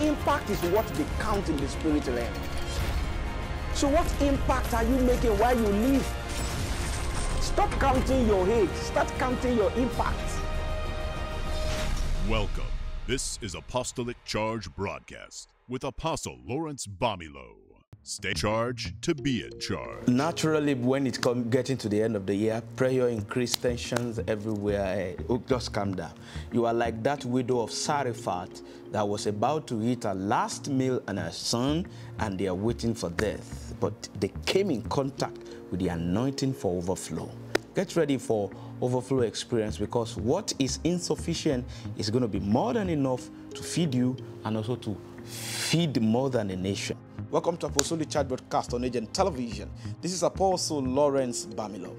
impact is what they count in the spirit realm. So, what impact are you making while you live? Stop counting your hate, start counting your impact. Welcome. This is Apostolic Charge Broadcast with Apostle Lawrence Bomilo. Stay charged to be in charge. Naturally, when it's come, getting to the end of the year, prayer increase tensions everywhere. eh, oh, just calm down. You are like that widow of Zarephath that was about to eat her last meal and her son, and they are waiting for death. But they came in contact with the anointing for overflow. Get ready for overflow experience because what is insufficient is going to be more than enough to feed you and also to feed more than a nation. Welcome to Apostolic Charge Broadcast on AGN Television. This is Apostle Lawrence Bamilo.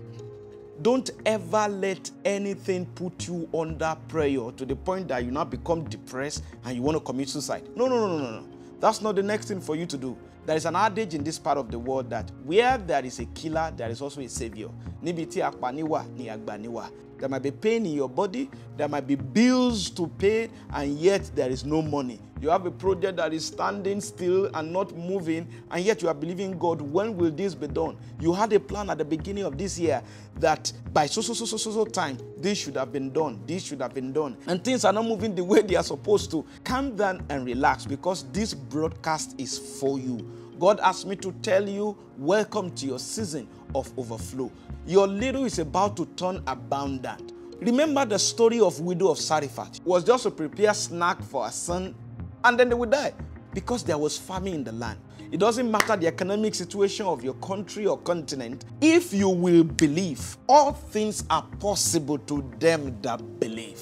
Don't ever let anything put you under prayer to the point that you now become depressed and you want to commit suicide. No, no, no, no, no. That's not the next thing for you to do. There is an adage in this part of the world that where there is a killer, there is also a savior. Níbi tí apaniwa ni agbaniwa. There might be pain in your body, there might be bills to pay, and yet there is no money. You have a project that is standing still and not moving, and yet you are believing God, when will this be done? You had a plan at the beginning of this year that by so, so, so, so, so, so time, this should have been done, this should have been done, and things are not moving the way they are supposed to. Calm down and relax because this broadcast is for you. God asked me to tell you, welcome to your season of overflow. Your little is about to turn abundant. Remember the story of widow of Zarephath. Was just to prepare snack for her son, and then they would die because there was famine in the land. It doesn't matter the economic situation of your country or continent. If you will believe, all things are possible to them that believe.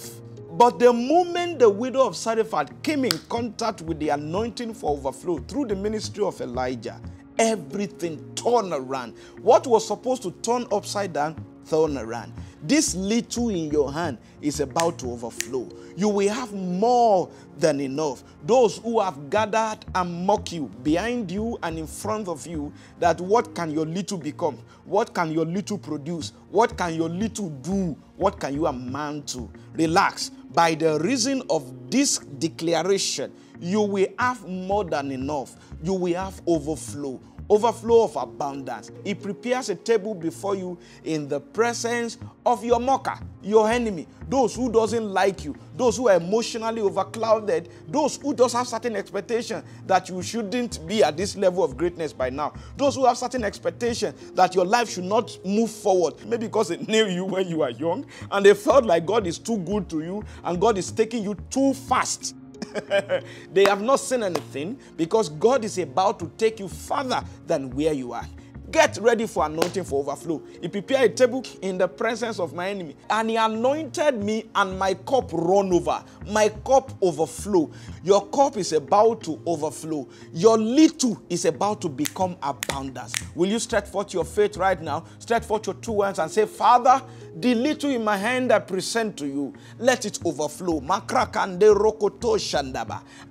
But the moment the widow of Zarephath came in contact with the anointing for overflow through the ministry of Elijah, everything turned around. What was supposed to turn upside down turned around. This little in your hand is about to overflow. You will have more than enough. Those who have gathered and mock you behind you and in front of you, that what can your little become? What can your little produce? What can your little do? What can you amount to? Relax. By the reason of this declaration, you will have more than enough. You will have overflow overflow of abundance. He prepares a table before you in the presence of your mocker, your enemy, those who doesn't like you, those who are emotionally overclouded, those who just have certain expectation that you shouldn't be at this level of greatness by now, those who have certain expectation that your life should not move forward, maybe because they knew you when you were young and they felt like God is too good to you and God is taking you too fast. they have not seen anything because God is about to take you further than where you are. Get ready for anointing for overflow. He prepared a table in the presence of my enemy, and he anointed me, and my cup run over. My cup overflow. Your cup is about to overflow. Your little is about to become abundance. Will you stretch forth your faith right now? Stretch forth your two hands and say, Father, the little in my hand I present to you, let it overflow.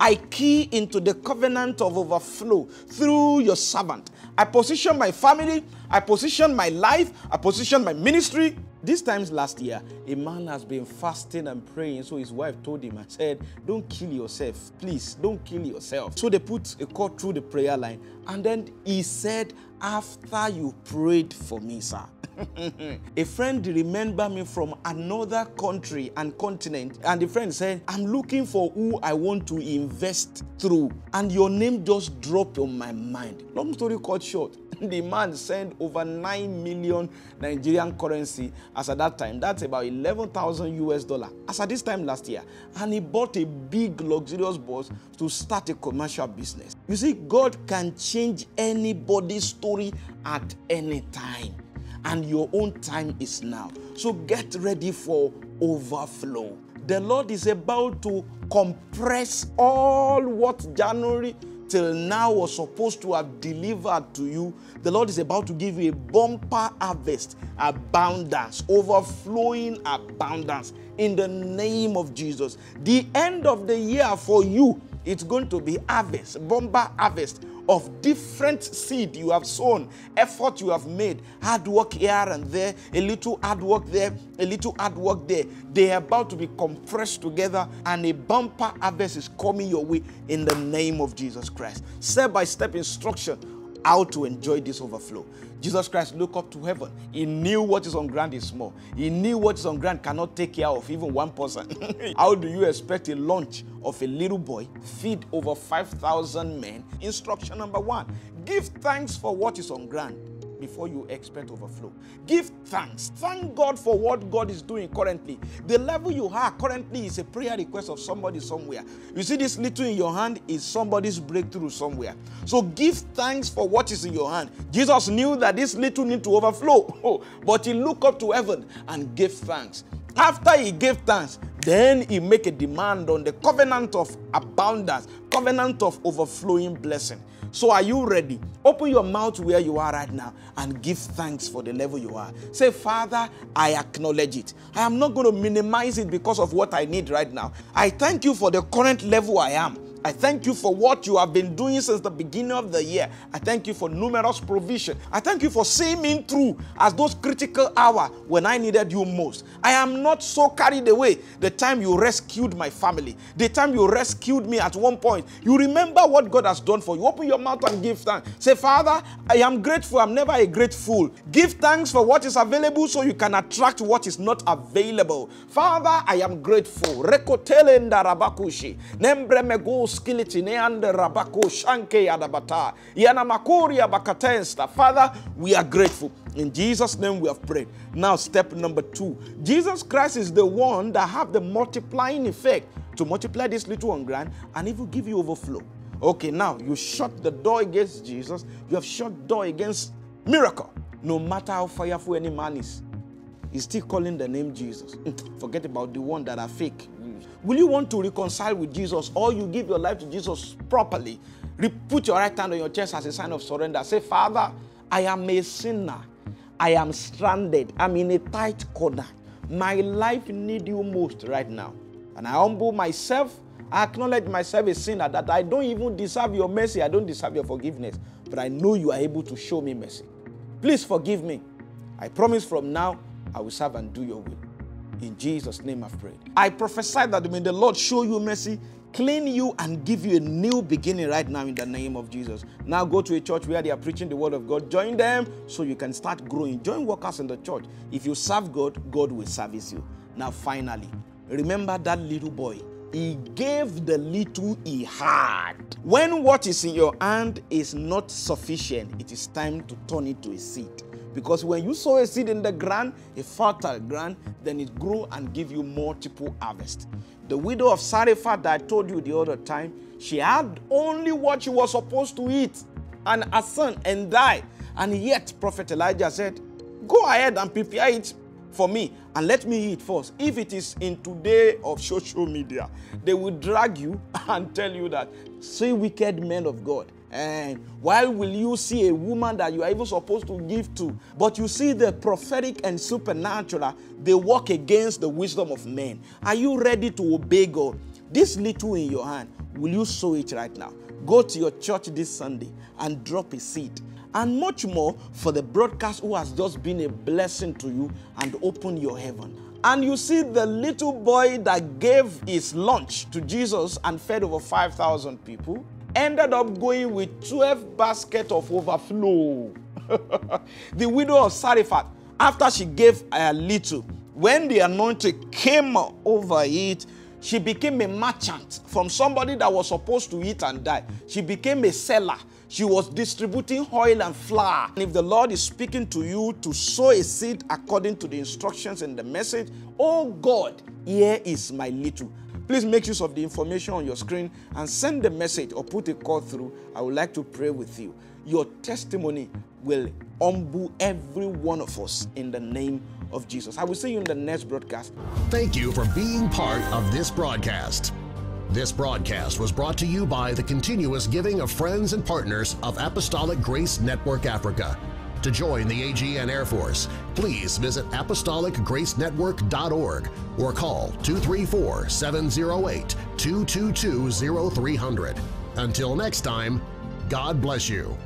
I key into the covenant of overflow through your servant. I position my family, I position my life, I position my ministry. These times last year, a man has been fasting and praying. So his wife told him, I said, Don't kill yourself. Please, don't kill yourself. So they put a cord through the prayer line. And then he said, After you prayed for me, sir. a friend remembered me from another country and continent, and the friend said, I'm looking for who I want to invest through. And your name just dropped on my mind. Long story cut short, the man sent over 9 million Nigerian currency as at that time. That's about 11,000 US dollar as at this time last year. And he bought a big luxurious bus to start a commercial business. You see, God can change anybody's story at any time and your own time is now. So get ready for overflow. The Lord is about to compress all what January till now was supposed to have delivered to you. The Lord is about to give you a bumper harvest, abundance, overflowing abundance in the name of Jesus. The end of the year for you, it's going to be harvest, bumper harvest of different seed you have sown, effort you have made, hard work here and there, a little hard work there, a little hard work there. They are about to be compressed together, and a bumper harvest is coming your way in the name of Jesus Christ. Step by step instruction how to enjoy this overflow. Jesus Christ looked up to heaven. He knew what is on ground is small. He knew what is on ground cannot take care of even one person. How do you expect a lunch of a little boy feed over 5,000 men? Instruction number one give thanks for what is on ground before you expect overflow. Give thanks. Thank God for what God is doing currently. The level you are currently is a prayer request of somebody somewhere. You see, this little in your hand is somebody's breakthrough somewhere. So give thanks for what is in your hand. Jesus knew that this little need to overflow, but he looked up to heaven and gave thanks. After he gave thanks, then he make a demand on the covenant of abundance, covenant of overflowing blessing. So, are you ready? Open your mouth where you are right now and give thanks for the level you are. Say, Father, I acknowledge it. I am not going to minimize it because of what I need right now. I thank you for the current level I am. I thank you for what you have been doing since the beginning of the year. I thank you for numerous provision. I thank you for seeing me through as those critical hour when I needed you most. I am not so carried away the time you rescued my family, the time you rescued me at one point. You remember what God has done for you. Open your mouth and give thanks. Say, Father, I am grateful. I'm never a grateful. Give thanks for what is available so you can attract what is not available. Father, I am grateful. Skiliti neande rabako shanke adabata. Yana makuri abakatensta. Father, we are grateful. In Jesus' name we have prayed. Now, step number two. Jesus Christ is the one that have the multiplying effect to multiply this little on grand and even give you overflow. Okay, now you shut the door against Jesus. You have shut the door against miracle. No matter how fireful any man is, he's still calling the name Jesus. Hmm, forget about the one that are fake. Will you want to reconcile with Jesus or you give your life to Jesus properly? Put your right hand on your chest as a sign of surrender. Say, Father, I am a sinner. I am stranded. I'm in a tight corner. My life need you most right now. And I humble myself. I acknowledge myself a sinner that I don't even deserve your mercy. I don't deserve your forgiveness. But I know you are able to show me mercy. Please forgive me. I promise from now I will serve and do your will. In Jesus' name I've prayed. I prophesy that may the Lord show you mercy, clean you, and give you a new beginning right now in the name of Jesus. Now go to a church where they are preaching the word of God. Join them so you can start growing. Join workers in the church. If you serve God, God will service you. Now, finally, remember that little boy. He gave the little he had. When what is in your hand is not sufficient, it is time to turn it to a seed. Because when you sow a seed in the ground, a fertile ground, then it grow and give you multiple harvest. The widow of Zarephath that I told you the other time, she had only what she was supposed to eat and her son and die. And yet Prophet Elijah said, Go ahead and prepare it for me and let me eat first. If it is in today of social media, they will drag you and tell you that, say wicked men of God. And why will you see a woman that you are even supposed to give to? But you see the prophetic and supernatural, they work against the wisdom of men. Are you ready to obey God? This little in your hand, will you sow it right now? Go to your church this Sunday and drop a seed. And much more for the broadcast who has just been a blessing to you and open your heaven. And you see the little boy that gave his lunch to Jesus and fed over 5,000 people ended up going with 12 baskets of overflow. the widow of Zarephath, after she gave a little, when the anointing came over it, she became a merchant from somebody that was supposed to eat and die. She became a seller. She was distributing oil and flour. And if the Lord is speaking to you to sow a seed according to the instructions in the message, oh God, here is my little. Please make use of the information on your screen and send the message or put a call through. I would like to pray with you. Your testimony will humble every one of us in the name of Jesus. I will see you in the next broadcast. Thank you for being part of this broadcast. This broadcast was brought to you by the continuous giving of friends and partners of Apostolic Grace Network Africa. To join the AGN Air Force, please visit apostolicgracenetwork.org or call 234 708 222 0300. Until next time, God bless you.